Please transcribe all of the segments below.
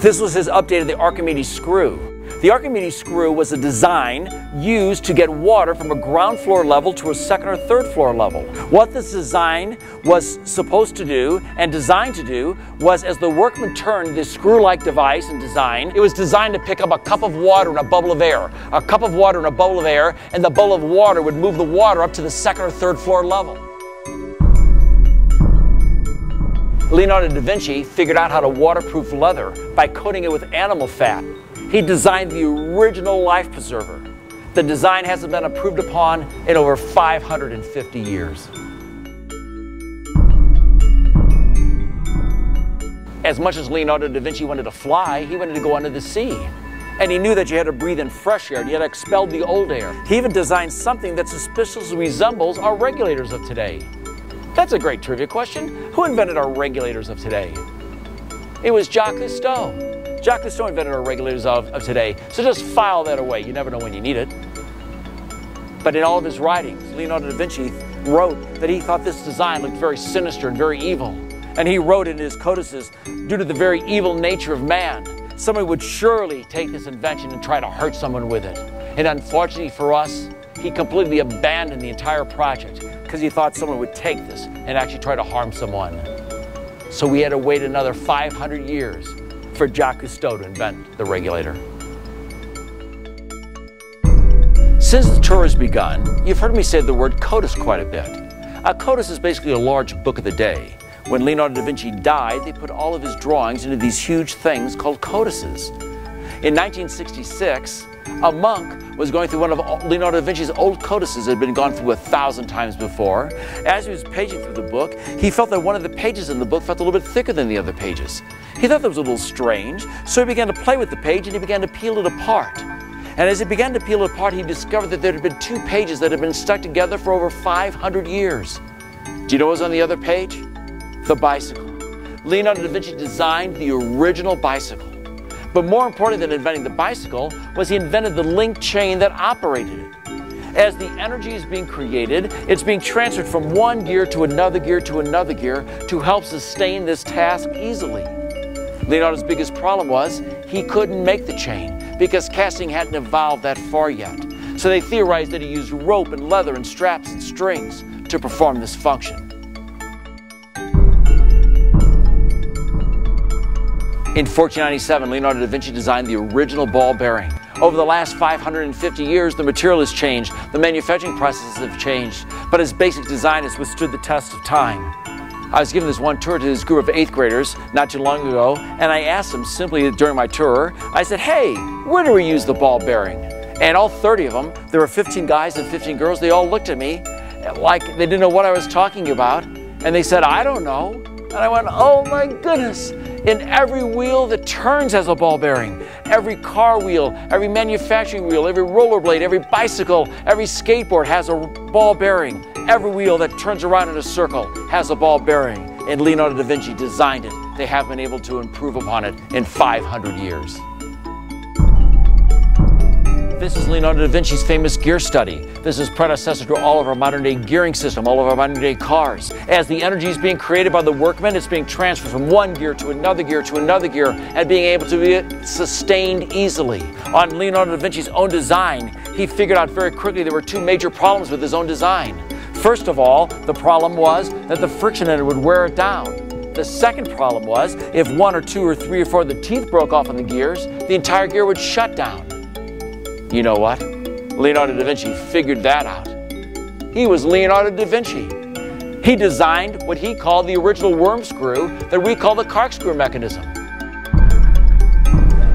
This was his update of the Archimedes screw. The Archimedes screw was a design used to get water from a ground floor level to a second or third floor level. What this design was supposed to do and designed to do was as the workman turned this screw-like device and design, it was designed to pick up a cup of water and a bubble of air. A cup of water and a bubble of air, and the bubble of water would move the water up to the second or third floor level. Leonardo da Vinci figured out how to waterproof leather by coating it with animal fat. He designed the original life preserver. The design hasn't been improved upon in over 550 years. As much as Leonardo da Vinci wanted to fly, he wanted to go under the sea. And he knew that you had to breathe in fresh air, and you had to expel the old air. He even designed something that suspiciously resembles our regulators of today. That's a great trivia question. Who invented our regulators of today? It was Jacques Cousteau. Jacques Cousteau invented our regulators of, of today, so just file that away. You never know when you need it. But in all of his writings, Leonardo da Vinci wrote that he thought this design looked very sinister and very evil. And he wrote in his codices, due to the very evil nature of man, somebody would surely take this invention and try to hurt someone with it. And unfortunately for us, he completely abandoned the entire project because he thought someone would take this and actually try to harm someone. So we had to wait another 500 years for Jacques Cousteau to invent the regulator. Since the tour has begun, you've heard me say the word codis quite a bit. A codis is basically a large book of the day. When Leonardo da Vinci died, they put all of his drawings into these huge things called codices. In 1966, a monk was going through one of Leonardo da Vinci's old codices that had been gone through a thousand times before. As he was paging through the book, he felt that one of the pages in the book felt a little bit thicker than the other pages. He thought that was a little strange, so he began to play with the page and he began to peel it apart. And as he began to peel it apart, he discovered that there had been two pages that had been stuck together for over 500 years. Do you know what was on the other page? The bicycle. Leonardo da Vinci designed the original bicycle. But more important than inventing the bicycle was he invented the link chain that operated it. As the energy is being created, it's being transferred from one gear to another gear to another gear to help sustain this task easily. Leonardo's biggest problem was he couldn't make the chain because casting hadn't evolved that far yet. So they theorized that he used rope and leather and straps and strings to perform this function. In 1497, Leonardo da Vinci designed the original ball bearing. Over the last 550 years, the material has changed, the manufacturing processes have changed, but his basic design has withstood the test of time. I was giving this one tour to this group of eighth graders not too long ago, and I asked them simply during my tour, I said, hey, where do we use the ball bearing? And all 30 of them, there were 15 guys and 15 girls, they all looked at me like they didn't know what I was talking about. And they said, I don't know. And I went, oh my goodness. In every wheel that turns has a ball bearing. Every car wheel, every manufacturing wheel, every rollerblade, every bicycle, every skateboard has a ball bearing. Every wheel that turns around in a circle has a ball bearing. And Leonardo da Vinci designed it. They have been able to improve upon it in 500 years. This is Leonardo da Vinci's famous gear study. This is predecessor to all of our modern day gearing system, all of our modern day cars. As the energy is being created by the workman, it's being transferred from one gear to another gear to another gear and being able to be sustained easily. On Leonardo da Vinci's own design, he figured out very quickly there were two major problems with his own design. First of all, the problem was that the friction in it would wear it down. The second problem was if one or two or three or four of the teeth broke off on the gears, the entire gear would shut down. You know what? Leonardo da Vinci figured that out. He was Leonardo da Vinci. He designed what he called the original worm screw that we call the corkscrew mechanism.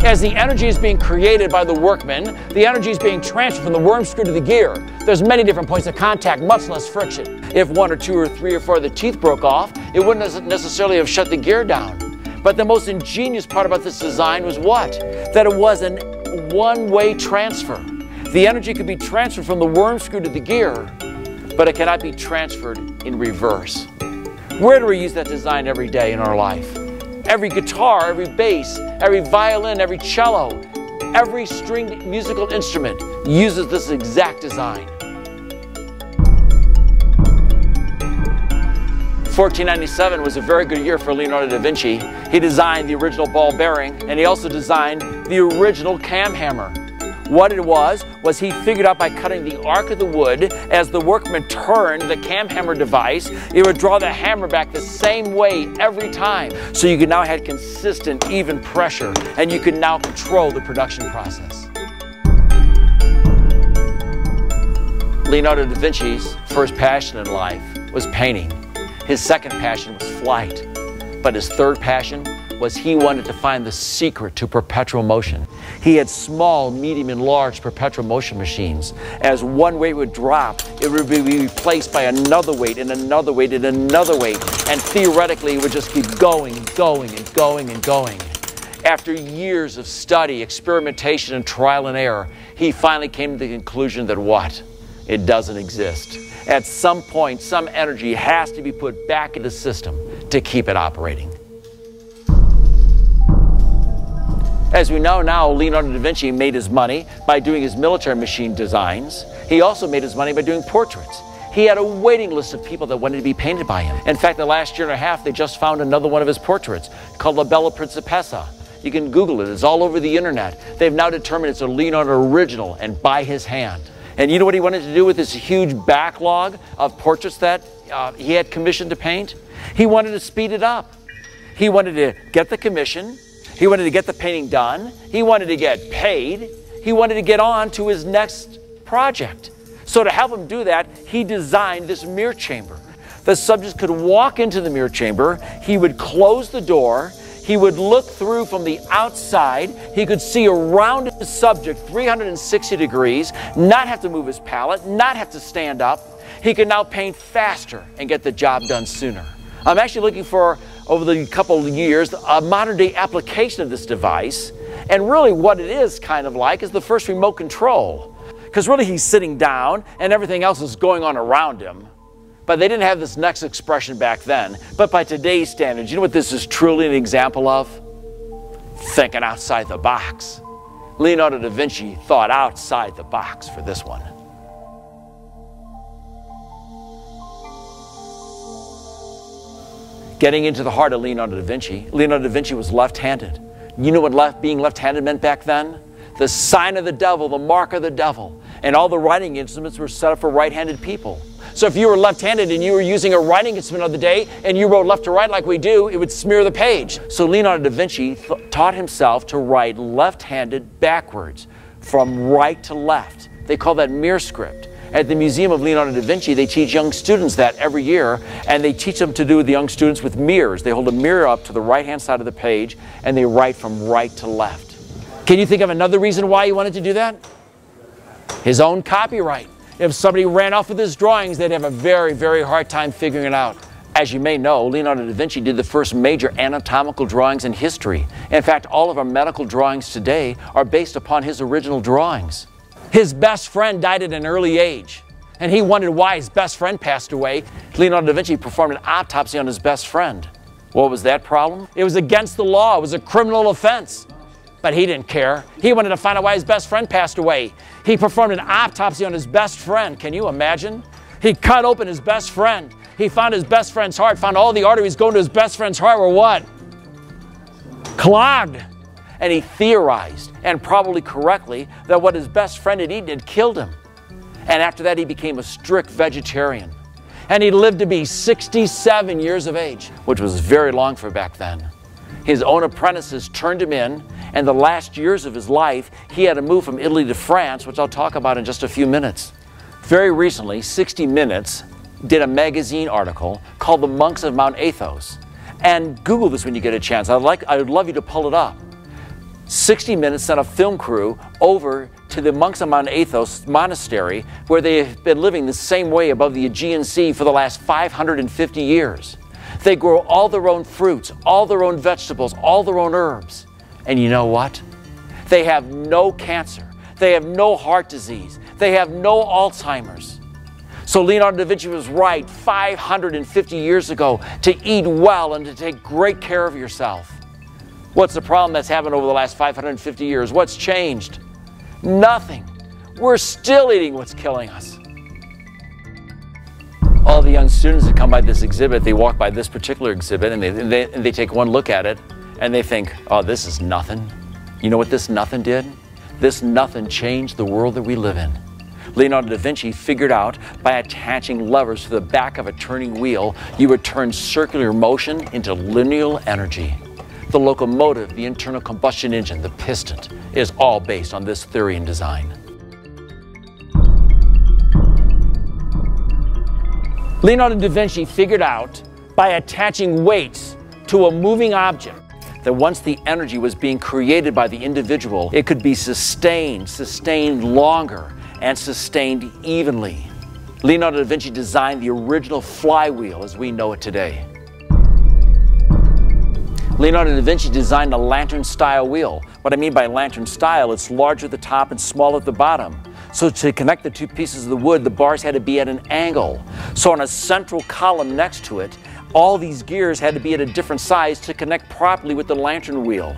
As the energy is being created by the workman, the energy is being transferred from the worm screw to the gear. There's many different points of contact, much less friction. If one or two or three or four of the teeth broke off, it wouldn't necessarily have shut the gear down. But the most ingenious part about this design was what? That it was an one-way transfer. The energy could be transferred from the worm screw to the gear, but it cannot be transferred in reverse. Where do we use that design every day in our life? Every guitar, every bass, every violin, every cello, every stringed musical instrument uses this exact design. 1497 was a very good year for Leonardo da Vinci. He designed the original ball bearing and he also designed the original cam hammer. What it was, was he figured out by cutting the arc of the wood, as the workman turned the cam hammer device, it would draw the hammer back the same way every time. So you could now have consistent, even pressure, and you could now control the production process. Leonardo da Vinci's first passion in life was painting. His second passion was flight. But his third passion was he wanted to find the secret to perpetual motion. He had small, medium, and large perpetual motion machines. As one weight would drop, it would be replaced by another weight and another weight and another weight. And theoretically, it would just keep going and going and going and going. After years of study, experimentation, and trial and error, he finally came to the conclusion that what? It doesn't exist. At some point, some energy has to be put back in the system to keep it operating. As we know now, Leonardo da Vinci made his money by doing his military machine designs. He also made his money by doing portraits. He had a waiting list of people that wanted to be painted by him. In fact, the last year and a half, they just found another one of his portraits called La Bella Principessa. You can Google it, it's all over the internet. They've now determined it's a Leonardo original and by his hand. And you know what he wanted to do with this huge backlog of portraits that uh, he had commissioned to paint? He wanted to speed it up. He wanted to get the commission, he wanted to get the painting done. He wanted to get paid. He wanted to get on to his next project. So to help him do that, he designed this mirror chamber. The subject could walk into the mirror chamber. He would close the door. He would look through from the outside. He could see around his subject 360 degrees, not have to move his palette, not have to stand up. He could now paint faster and get the job done sooner. I'm actually looking for over the couple of years a modern day application of this device. And really, what it is kind of like is the first remote control. Because really, he's sitting down and everything else is going on around him. But they didn't have this next expression back then. But by today's standards, you know what this is truly an example of? Thinking outside the box. Leonardo da Vinci thought outside the box for this one. Getting into the heart of Leonardo da Vinci, Leonardo da Vinci was left handed. You know what left, being left handed meant back then? The sign of the devil, the mark of the devil. And all the writing instruments were set up for right handed people. So if you were left handed and you were using a writing instrument of the day and you wrote left to right like we do, it would smear the page. So Leonardo da Vinci taught himself to write left handed backwards from right to left. They call that mirror script. At the Museum of Leonardo da Vinci, they teach young students that every year, and they teach them to do the young students with mirrors. They hold a mirror up to the right hand side of the page and they write from right to left. Can you think of another reason why he wanted to do that? His own copyright. If somebody ran off with his drawings, they'd have a very, very hard time figuring it out. As you may know, Leonardo da Vinci did the first major anatomical drawings in history. In fact, all of our medical drawings today are based upon his original drawings. His best friend died at an early age, and he wondered why his best friend passed away. Leonardo da Vinci performed an autopsy on his best friend. What was that problem? It was against the law, it was a criminal offense. But he didn't care. He wanted to find out why his best friend passed away. He performed an autopsy on his best friend. Can you imagine? He cut open his best friend. He found his best friend's heart, found all the arteries going to his best friend's heart were what? Clogged. And he theorized, and probably correctly, that what his best friend had eaten had killed him. And after that, he became a strict vegetarian. And he lived to be 67 years of age, which was very long for back then. His own apprentices turned him in, and the last years of his life, he had to move from Italy to France, which I'll talk about in just a few minutes. Very recently, 60 Minutes did a magazine article called The Monks of Mount Athos. And Google this when you get a chance. I'd, like, I would love you to pull it up. 60 Minutes sent a film crew over to the monks of Mount Athos monastery where they have been living the same way above the Aegean Sea for the last 550 years. They grow all their own fruits, all their own vegetables, all their own herbs. And you know what? They have no cancer. They have no heart disease. They have no Alzheimer's. So Leonardo da Vinci was right 550 years ago to eat well and to take great care of yourself. What's the problem that's happened over the last 550 years? What's changed? Nothing. We're still eating what's killing us. all the young students that come by this exhibit, they walk by this particular exhibit and they, and they, and they take one look at it and they think, oh, this is nothing. You know what this nothing did? This nothing changed the world that we live in. Leonardo da Vinci figured out by attaching levers to the back of a turning wheel, you would turn circular motion into linear energy. The locomotive, the internal combustion engine, the piston, is all based on this theory and design. Leonardo da Vinci figured out by attaching weights to a moving object that once the energy was being created by the individual, it could be sustained, sustained longer, and sustained evenly. Leonardo da Vinci designed the original flywheel as we know it today. Leonardo da Vinci designed a lantern style wheel. What I mean by lantern style, it's larger at the top and small at the bottom. So to connect the two pieces of the wood, the bars had to be at an angle. So on a central column next to it, all these gears had to be at a different size to connect properly with the lantern wheel.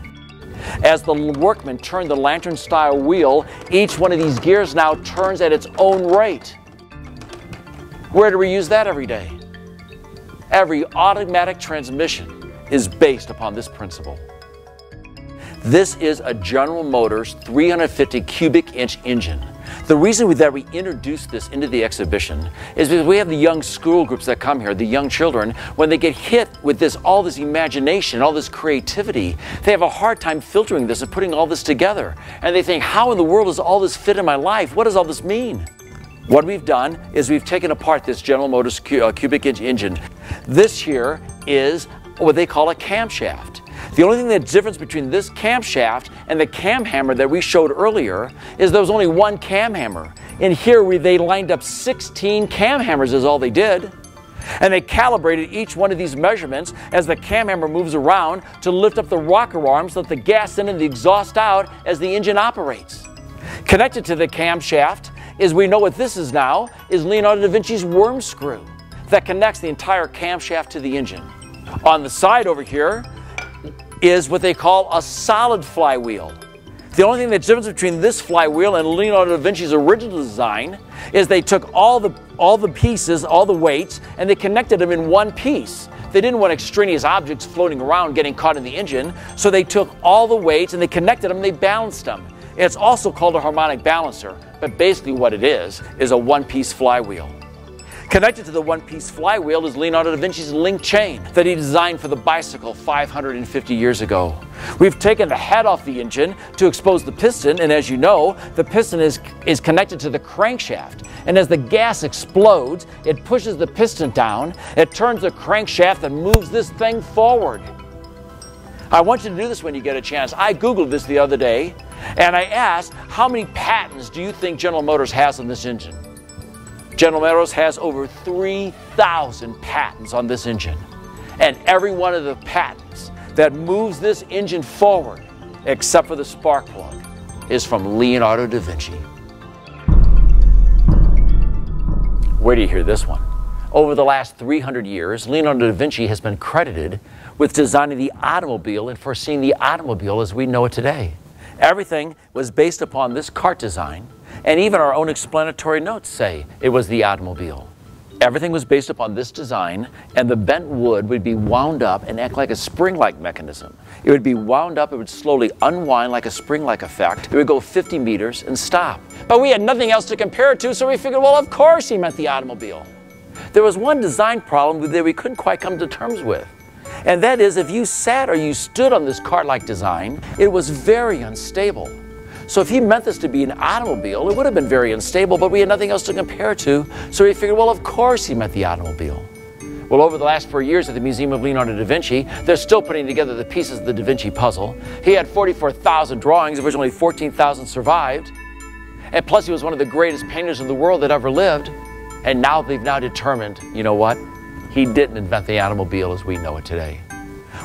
As the workman turned the lantern style wheel, each one of these gears now turns at its own rate. Where do we use that every day? Every automatic transmission is based upon this principle. This is a General Motors 350 cubic inch engine. The reason that we introduced this into the exhibition is because we have the young school groups that come here, the young children, when they get hit with this, all this imagination, all this creativity, they have a hard time filtering this and putting all this together. And they think, how in the world does all this fit in my life? What does all this mean? What we've done is we've taken apart this General Motors uh, cubic inch engine. This here is what they call a camshaft. The only thing that's difference between this camshaft and the cam hammer that we showed earlier is there was only one cam hammer. In here, we, they lined up 16 cam hammers is all they did. And they calibrated each one of these measurements as the cam hammer moves around to lift up the rocker arms, let the gas in and the exhaust out as the engine operates. Connected to the camshaft is we know what this is now, is Leonardo da Vinci's worm screw that connects the entire camshaft to the engine. On the side over here, is what they call a solid flywheel. The only thing that's different between this flywheel and Leonardo da Vinci's original design is they took all the, all the pieces, all the weights, and they connected them in one piece. They didn't want extraneous objects floating around getting caught in the engine, so they took all the weights and they connected them, and they balanced them. It's also called a harmonic balancer, but basically what it is, is a one-piece flywheel. Connected to the one-piece flywheel is Leonardo da Vinci's link chain that he designed for the bicycle 550 years ago. We've taken the head off the engine to expose the piston, and as you know, the piston is, is connected to the crankshaft. And as the gas explodes, it pushes the piston down, it turns the crankshaft and moves this thing forward. I want you to do this when you get a chance. I Googled this the other day, and I asked, how many patents do you think General Motors has on this engine? General Motors has over 3,000 patents on this engine. And every one of the patents that moves this engine forward, except for the spark plug, is from Leonardo da Vinci. Where do you hear this one? Over the last 300 years, Leonardo da Vinci has been credited with designing the automobile and foreseeing the automobile as we know it today. Everything was based upon this cart design and even our own explanatory notes say it was the automobile. Everything was based upon this design, and the bent wood would be wound up and act like a spring-like mechanism. It would be wound up, it would slowly unwind like a spring-like effect. It would go 50 meters and stop. But we had nothing else to compare it to, so we figured, well, of course he meant the automobile. There was one design problem that we couldn't quite come to terms with. And that is, if you sat or you stood on this cart-like design, it was very unstable. So if he meant this to be an automobile, it would have been very unstable, but we had nothing else to compare to. So we figured, well, of course he meant the automobile. Well, over the last four years at the Museum of Leonardo da Vinci, they're still putting together the pieces of the Da Vinci puzzle. He had 44,000 drawings, of which only 14,000 survived. And plus, he was one of the greatest painters in the world that ever lived. And now they've now determined, you know what? He didn't invent the automobile as we know it today.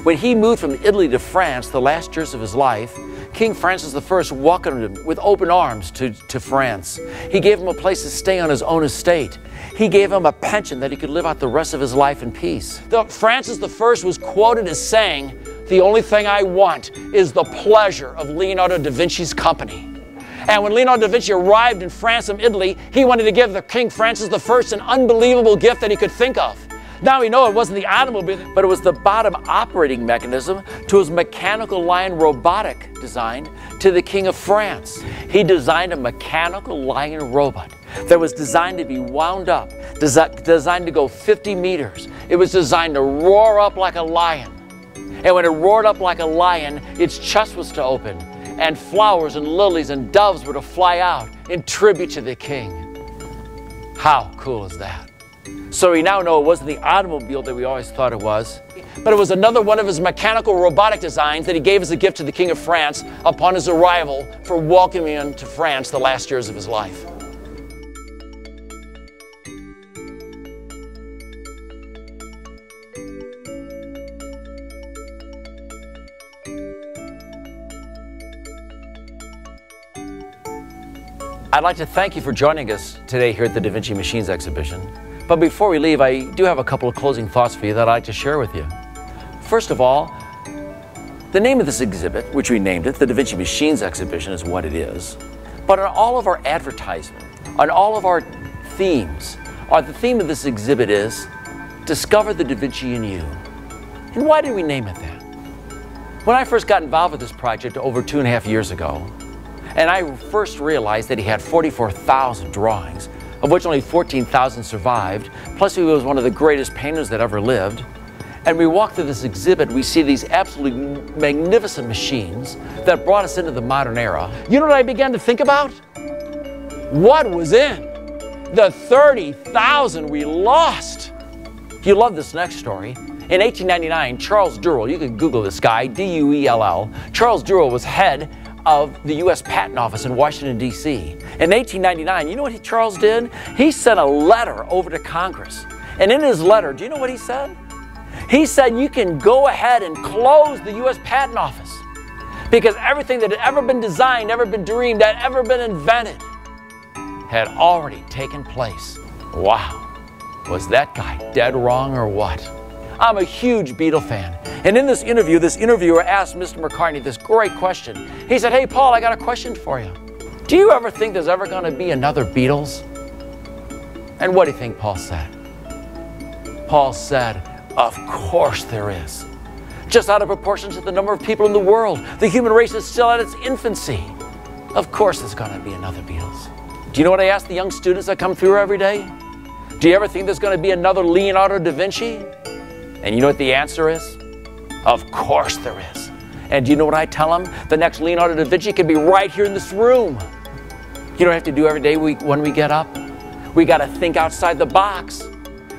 When he moved from Italy to France the last years of his life, King Francis I welcomed him with open arms to, to France. He gave him a place to stay on his own estate. He gave him a pension that he could live out the rest of his life in peace. The, Francis I was quoted as saying, The only thing I want is the pleasure of Leonardo da Vinci's company. And when Leonardo da Vinci arrived in France from Italy, he wanted to give the King Francis I an unbelievable gift that he could think of. Now we know it wasn't the automobile, but it was the bottom operating mechanism to his mechanical lion robotic design to the King of France. He designed a mechanical lion robot that was designed to be wound up, desi designed to go 50 meters. It was designed to roar up like a lion. And when it roared up like a lion, its chest was to open, and flowers and lilies and doves were to fly out in tribute to the king. How cool is that? So we now know it wasn't the automobile that we always thought it was, but it was another one of his mechanical robotic designs that he gave as a gift to the King of France upon his arrival for welcoming him to France the last years of his life. I'd like to thank you for joining us today here at the Da Vinci Machines exhibition. But before we leave, I do have a couple of closing thoughts for you that I'd like to share with you. First of all, the name of this exhibit, which we named it, the Da Vinci Machines exhibition, is what it is. But on all of our advertisement, on all of our themes, our, the theme of this exhibit is Discover the Da Vinci in You. And why did we name it that? When I first got involved with this project over two and a half years ago, and I first realized that he had 44,000 drawings, of which only 14,000 survived, plus he was one of the greatest painters that ever lived. And we walk through this exhibit, we see these absolutely magnificent machines that brought us into the modern era. You know what I began to think about? What was in the 30,000 we lost? If you love this next story. In 1899, Charles Duell, you can Google this guy, D-U-E-L-L. Charles Duell was head of the U.S. Patent Office in Washington, D.C. In 1899, you know what Charles did? He sent a letter over to Congress. And in his letter, do you know what he said? He said, You can go ahead and close the U.S. Patent Office because everything that had ever been designed, ever been dreamed, had ever been invented had already taken place. Wow. Was that guy dead wrong or what? I'm a huge Beatle fan. And in this interview, this interviewer asked Mr. McCartney this great question. He said, Hey, Paul, I got a question for you. Do you ever think there's ever going to be another Beatles? And what do you think Paul said? Paul said, Of course there is. Just out of proportion to the number of people in the world, the human race is still at its infancy. Of course there's going to be another Beatles. Do you know what I ask the young students that come through every day? Do you ever think there's going to be another Leonardo da Vinci? And you know what the answer is? Of course there is. And do you know what I tell them? The next Leonardo da Vinci can be right here in this room. You don't have to do every day we, when we get up. We got to think outside the box.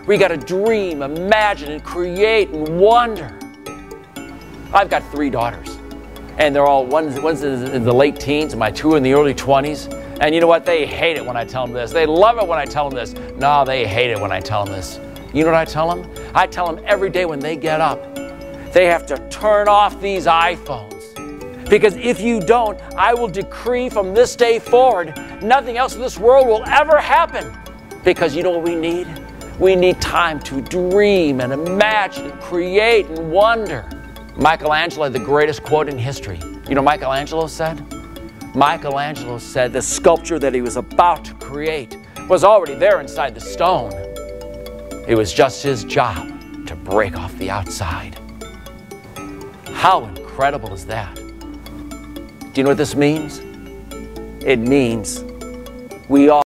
We got to dream, imagine, and create and wonder. I've got three daughters, and they're all one's, one's in the late teens, and my two in the early 20s. And you know what? They hate it when I tell them this. They love it when I tell them this. No, they hate it when I tell them this. You know what I tell them? I tell them every day when they get up, they have to turn off these iPhones. Because if you don't, I will decree from this day forward, nothing else in this world will ever happen. Because you know what we need? We need time to dream and imagine and create and wonder. Michelangelo had the greatest quote in history. You know Michelangelo said? Michelangelo said the sculpture that he was about to create was already there inside the stone. It was just his job to break off the outside. How incredible is that? Do you know what this means? It means we all